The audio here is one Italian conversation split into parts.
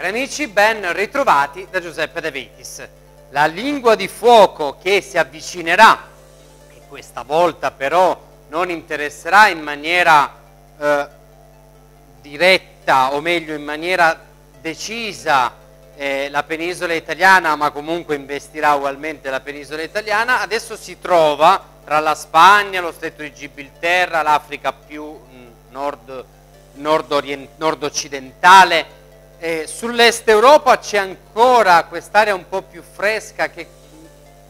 Cari amici, ben ritrovati da Giuseppe De Vitis. La lingua di fuoco che si avvicinerà, e questa volta però non interesserà in maniera eh, diretta, o meglio in maniera decisa, eh, la penisola italiana, ma comunque investirà ugualmente la penisola italiana, adesso si trova tra la Spagna, lo stretto di Gibilterra, l'Africa più mh, nord, nord-occidentale, eh, Sull'est Europa c'è ancora quest'area un po' più fresca che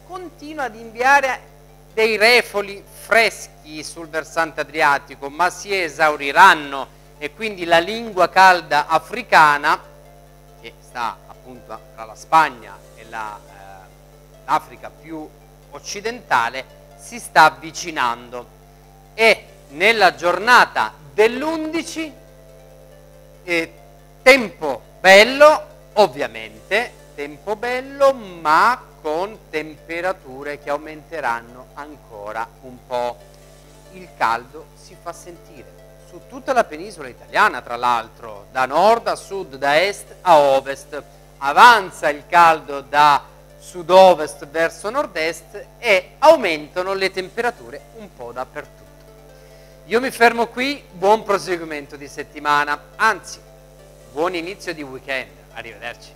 continua ad inviare dei refoli freschi sul versante adriatico, ma si esauriranno e quindi la lingua calda africana, che sta appunto tra la Spagna e l'Africa eh, più occidentale, si sta avvicinando. E nella giornata dell'11 eh, Tempo bello, ovviamente, tempo bello, ma con temperature che aumenteranno ancora un po'. Il caldo si fa sentire su tutta la penisola italiana, tra l'altro, da nord a sud, da est a ovest. Avanza il caldo da sud-ovest verso nord-est e aumentano le temperature un po' dappertutto. Io mi fermo qui, buon proseguimento di settimana, anzi Buon inizio di weekend, arrivederci.